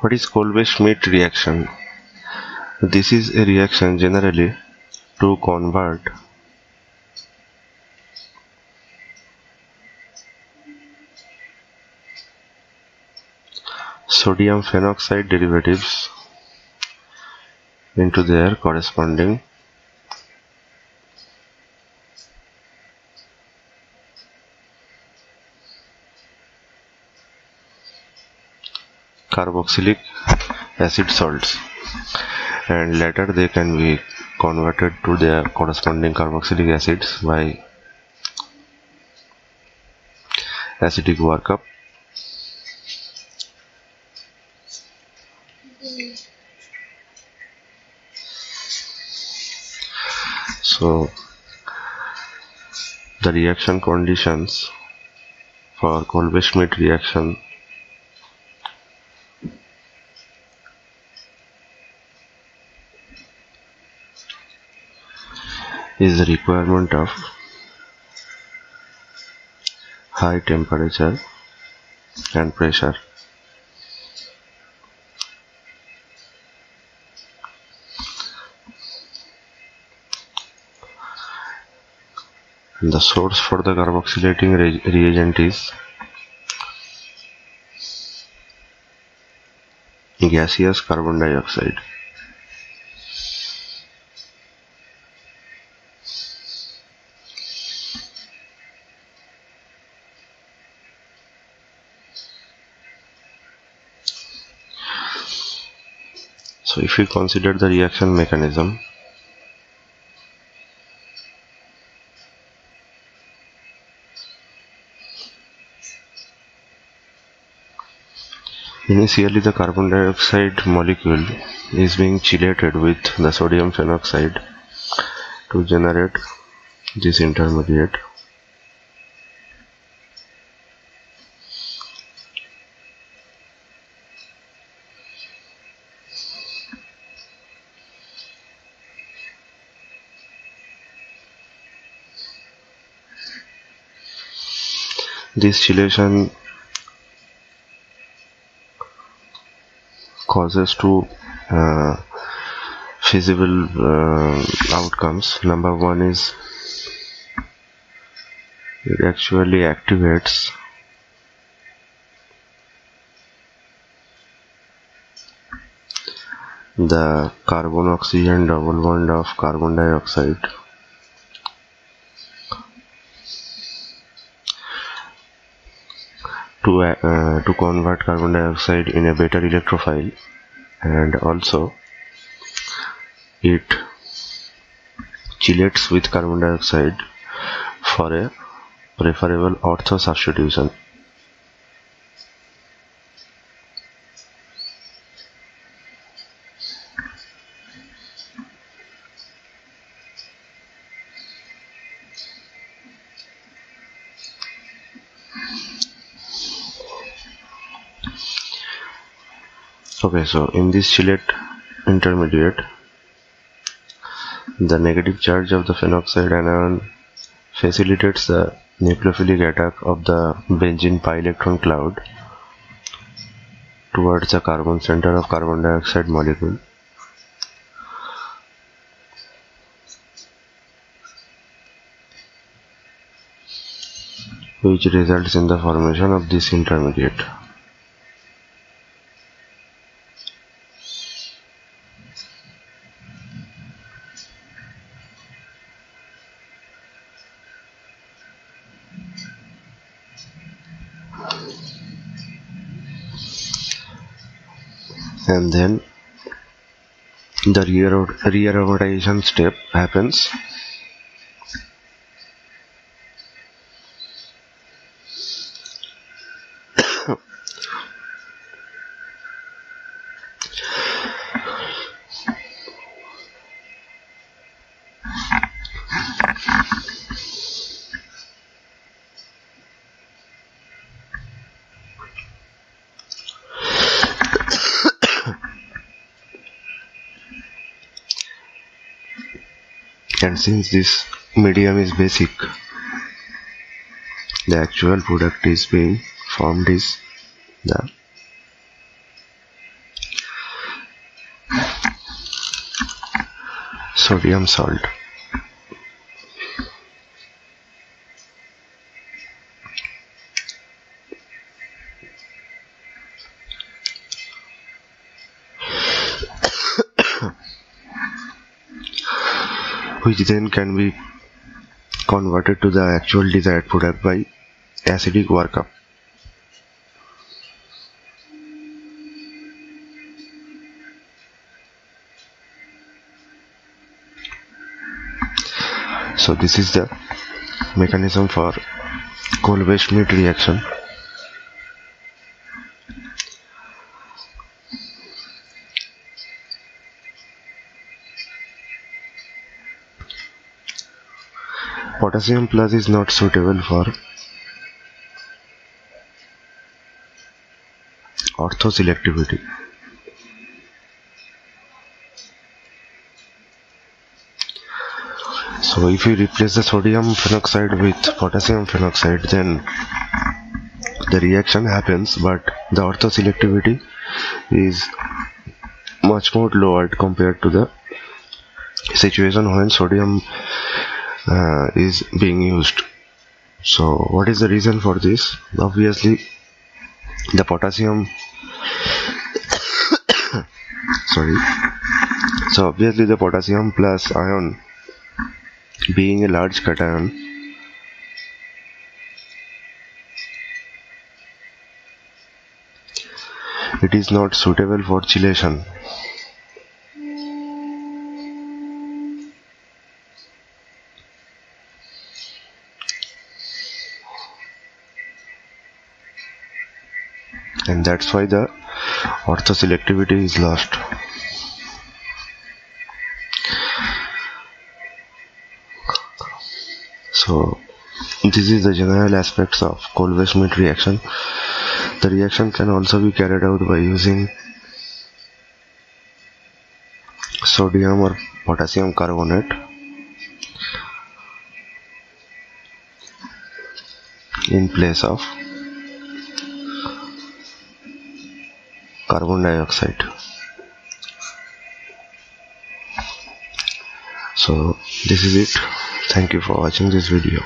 What is Kolbe-Schmitt reaction? This is a reaction generally to convert sodium phenoxide derivatives into their corresponding carboxylic acid salts and later they can be converted to their corresponding carboxylic acids by acidic workup. So the reaction conditions for Kolbe-Schmitt reaction is requirement of high temperature and pressure. The source for the carboxylating re reagent is gaseous carbon dioxide so if we consider the reaction mechanism Initially the carbon dioxide molecule is being chelated with the sodium phenoxide to generate this intermediate this chelation causes two uh, feasible uh, outcomes. Number one is it actually activates the carbon oxygen double bond of carbon dioxide to uh, to convert carbon dioxide in a better electrophile. And also it chelates with carbon dioxide for a preferable ortho substitution okay so in this chelate intermediate the negative charge of the phenoxide anion facilitates the nucleophilic attack of the benzene pi electron cloud towards the carbon center of carbon dioxide molecule. Which results in the formation of this intermediate and then the rearomatization step happens and since this medium is basic the actual product is being formed is the sodium salt. Which then can be converted to the actual desired product by acidic workup. So this is the mechanism for Kolbe-Schmitt reaction. Potassium plus is not suitable for orthoselectivity. So if we replace the sodium phenoxide with potassium phenoxide then the reaction happens but the orthoselectivity is much more lowered compared to the situation when sodium uh, is being used. So what is the reason for this? Obviously the potassium sorry. So obviously the potassium plus ion being a large cation it is not suitable for chelation and that's why the orthoselectivity is lost. So this is the general aspects of Kolbe-Schmitt reaction. The reaction can also be carried out by using sodium or potassium carbonate in place of carbon dioxide. So this is it. Thank you for watching this video